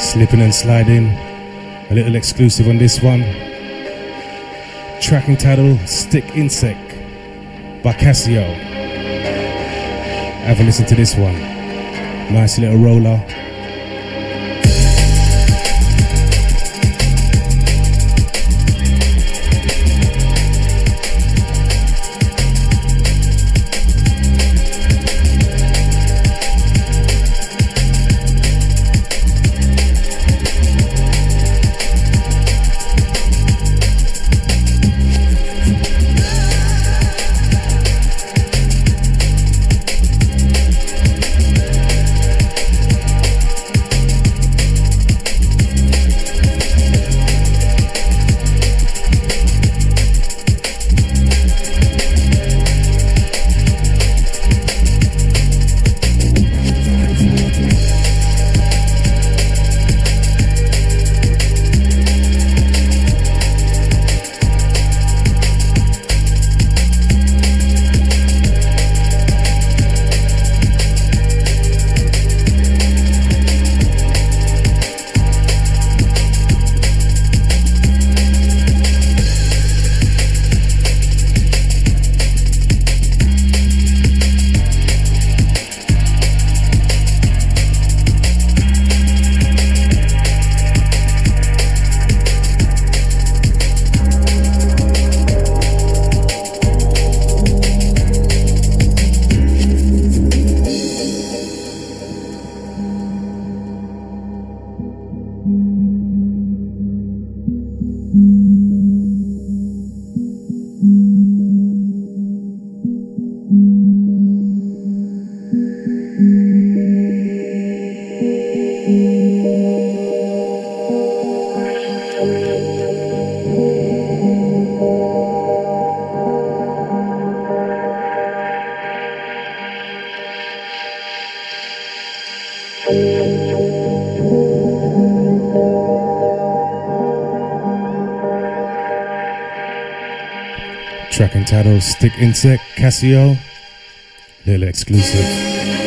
Slipping and sliding. A little exclusive on this one. Tracking title Stick Insect by Casio. Have a listen to this one. Nice little roller. Track entitled Stick Insect Casio. Little exclusive.